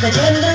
the gender.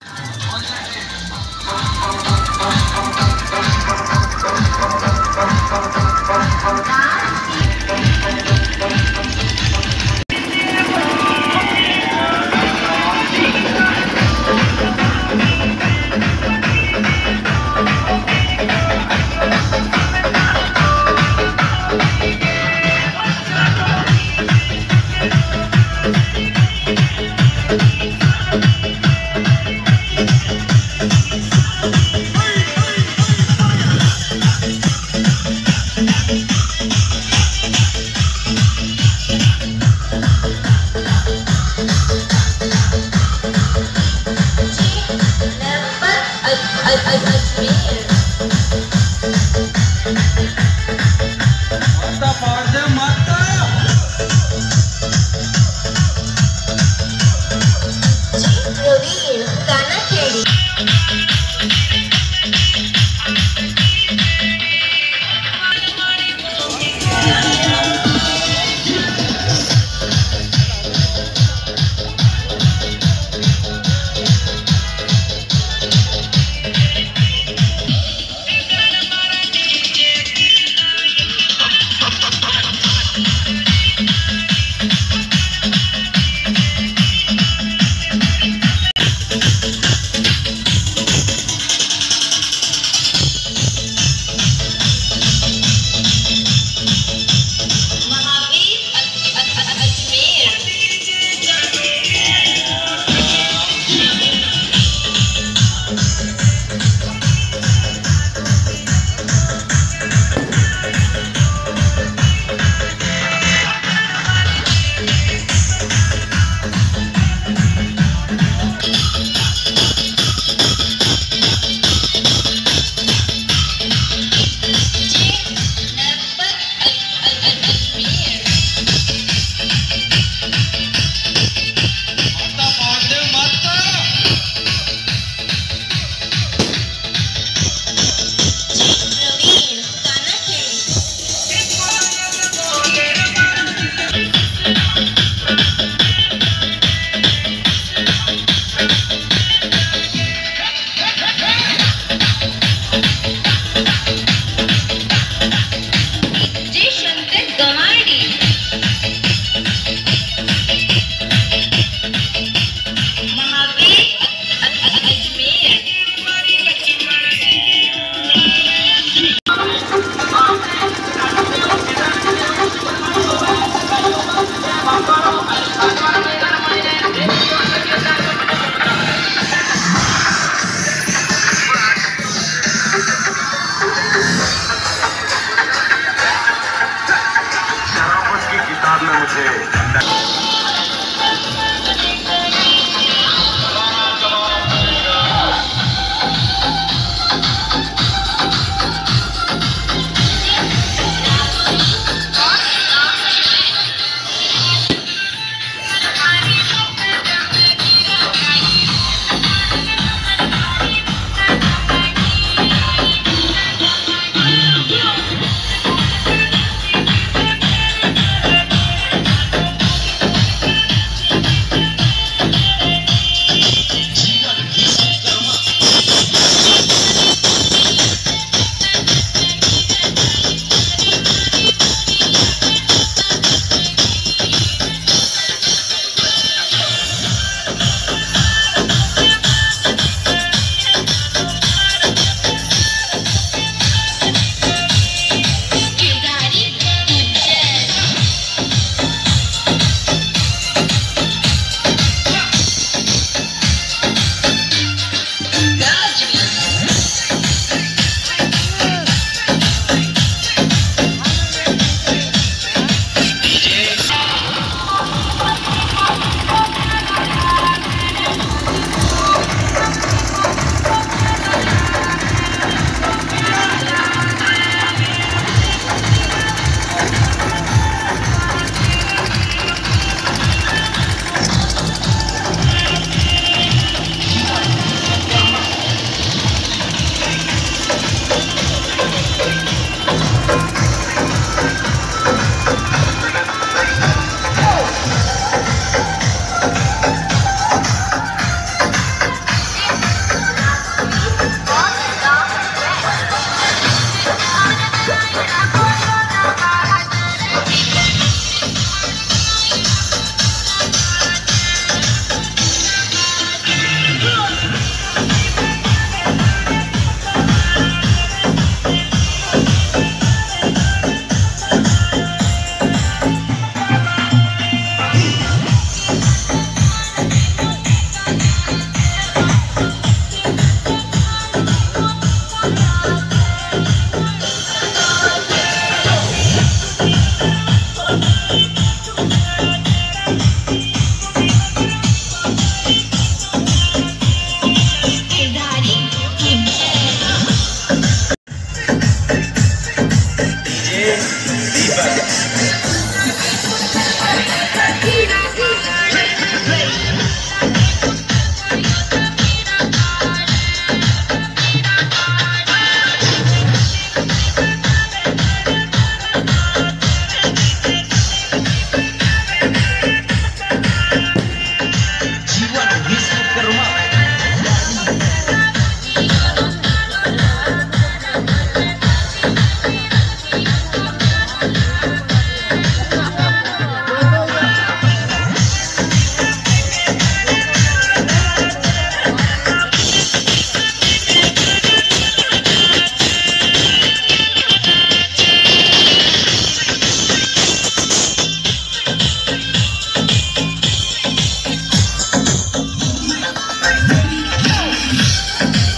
किताब में मुझे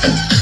you